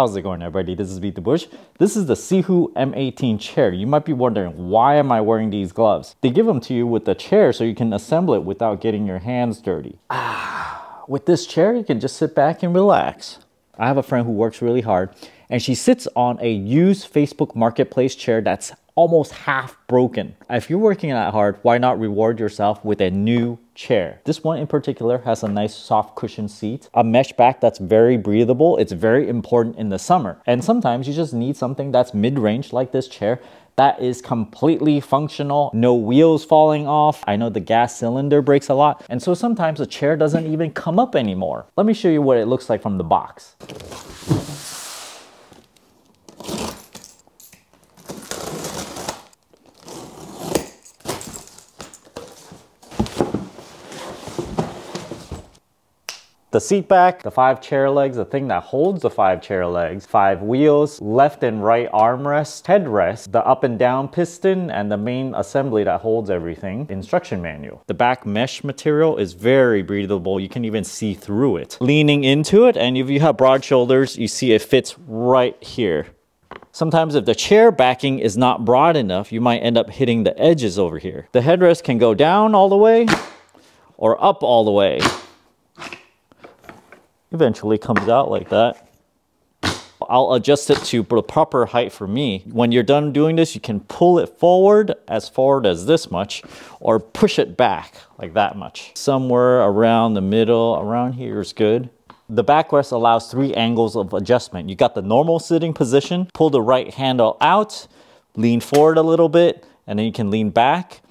How's it going everybody? This is Beat the Bush. This is the SIHOO M18 chair. You might be wondering, why am I wearing these gloves? They give them to you with the chair so you can assemble it without getting your hands dirty. Ah, with this chair, you can just sit back and relax. I have a friend who works really hard and she sits on a used Facebook Marketplace chair that's almost half broken. If you're working that hard, why not reward yourself with a new chair? This one in particular has a nice soft cushion seat, a mesh back that's very breathable. It's very important in the summer. And sometimes you just need something that's mid-range like this chair that is completely functional, no wheels falling off. I know the gas cylinder breaks a lot. And so sometimes the chair doesn't even come up anymore. Let me show you what it looks like from the box. The seat back, the five chair legs, the thing that holds the five chair legs, five wheels, left and right armrest, headrest, the up and down piston, and the main assembly that holds everything, instruction manual. The back mesh material is very breathable. You can even see through it. Leaning into it, and if you have broad shoulders, you see it fits right here. Sometimes if the chair backing is not broad enough, you might end up hitting the edges over here. The headrest can go down all the way or up all the way eventually comes out like that. I'll adjust it to the proper height for me. When you're done doing this, you can pull it forward as forward as this much or push it back like that much. Somewhere around the middle, around here is good. The backrest allows three angles of adjustment. You got the normal sitting position, pull the right handle out, lean forward a little bit, and then you can lean back,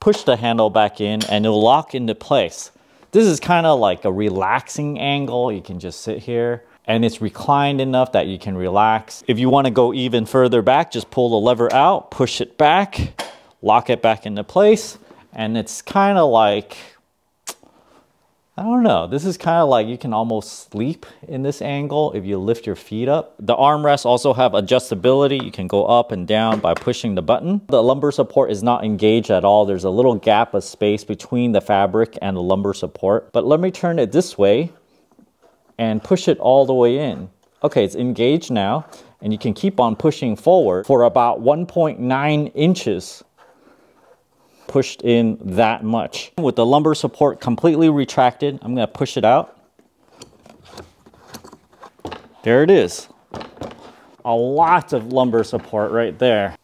push the handle back in, and it'll lock into place. This is kind of like a relaxing angle. You can just sit here and it's reclined enough that you can relax. If you want to go even further back, just pull the lever out, push it back, lock it back into place. And it's kind of like I don't know. This is kind of like you can almost sleep in this angle if you lift your feet up. The armrests also have adjustability. You can go up and down by pushing the button. The lumbar support is not engaged at all. There's a little gap of space between the fabric and the lumbar support. But let me turn it this way and push it all the way in. Okay, it's engaged now and you can keep on pushing forward for about 1.9 inches pushed in that much. With the lumbar support completely retracted, I'm gonna push it out. There it is. A lot of lumbar support right there.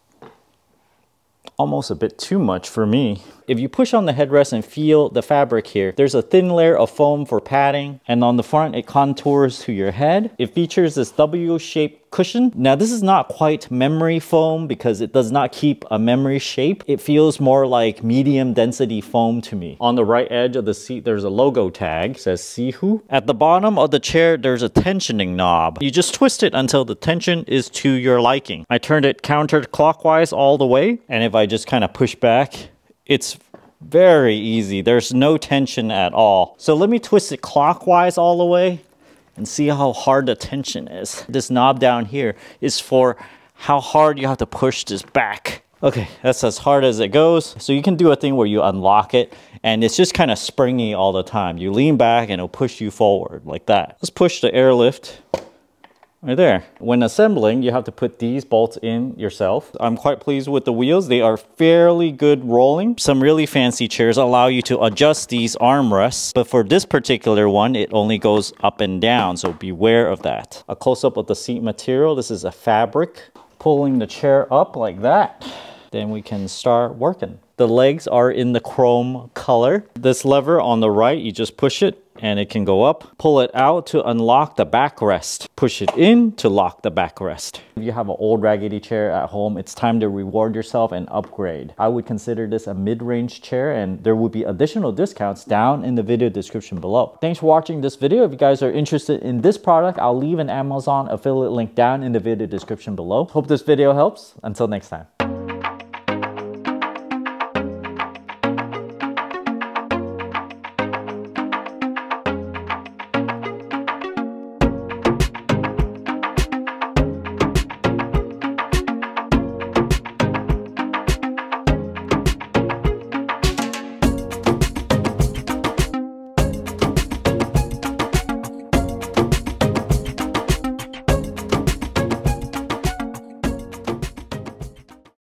Almost a bit too much for me. If you push on the headrest and feel the fabric here, there's a thin layer of foam for padding and on the front it contours to your head. It features this W-shaped cushion. Now this is not quite memory foam because it does not keep a memory shape. It feels more like medium density foam to me. On the right edge of the seat there's a logo tag, says SIHOO. At the bottom of the chair there's a tensioning knob. You just twist it until the tension is to your liking. I turned it counterclockwise all the way and if I just kind of push back it's very easy. There's no tension at all. So let me twist it clockwise all the way and see how hard the tension is. This knob down here is for how hard you have to push this back. Okay, that's as hard as it goes. So you can do a thing where you unlock it and it's just kind of springy all the time. You lean back and it'll push you forward like that. Let's push the airlift Right there. When assembling, you have to put these bolts in yourself. I'm quite pleased with the wheels. They are fairly good rolling. Some really fancy chairs allow you to adjust these armrests, but for this particular one, it only goes up and down, so beware of that. A close-up of the seat material. This is a fabric. Pulling the chair up like that, then we can start working. The legs are in the chrome color. This lever on the right, you just push it and it can go up. Pull it out to unlock the backrest. Push it in to lock the backrest. If you have an old raggedy chair at home, it's time to reward yourself and upgrade. I would consider this a mid-range chair and there will be additional discounts down in the video description below. Thanks for watching this video. If you guys are interested in this product, I'll leave an Amazon affiliate link down in the video description below. Hope this video helps. Until next time.